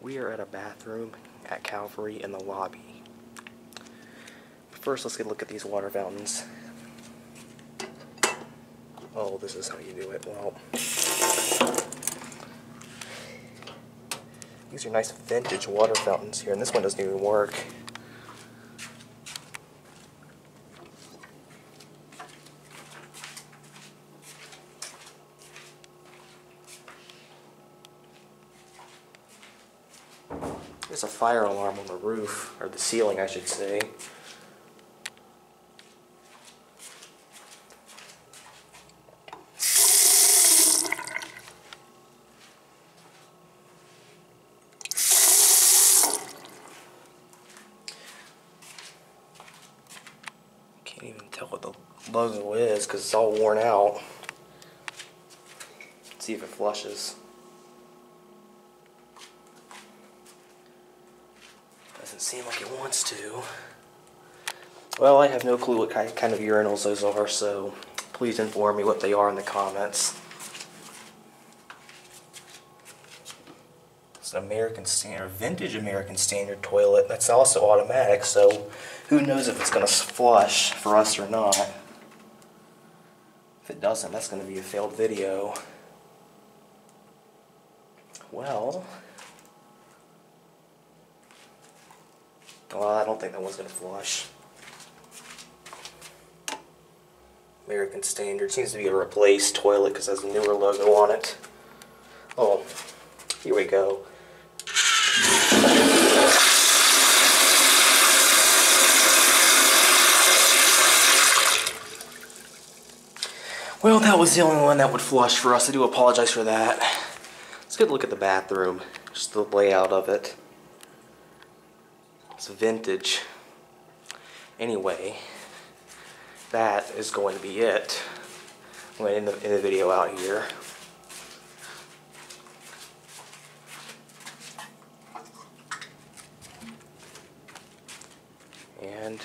We are at a bathroom at Calvary in the lobby. First, let's get a look at these water fountains. Oh, this is how you do it. Well, these are nice vintage water fountains here, and this one doesn't even work. There's a fire alarm on the roof, or the ceiling, I should say. Can't even tell what the logo is because it's all worn out. Let's see if it flushes. Doesn't seem like it wants to. Well, I have no clue what ki- kind of urinals those are, so please inform me what they are in the comments. It's an American Standard, vintage American Standard toilet. That's also automatic, so who knows if it's going to flush for us or not. If it doesn't, that's going to be a failed video. Well, well, I don't think that one's going to flush. American Standard seems to be a replaced toilet because it has a newer logo on it. Oh, here we go. Well, that was the only one that would flush for us. I do apologize for that. Let's get a look at the bathroom. Just the layout of it. It's vintage. Anyway, that is going to be it. I'm going to end the, end the video out here. And